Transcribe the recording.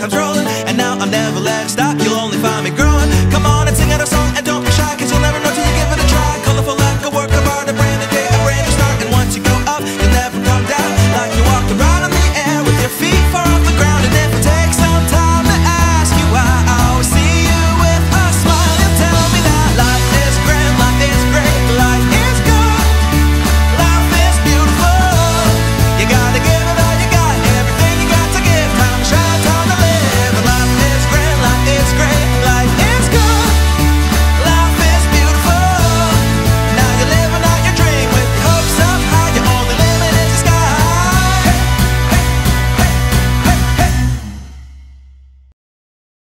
control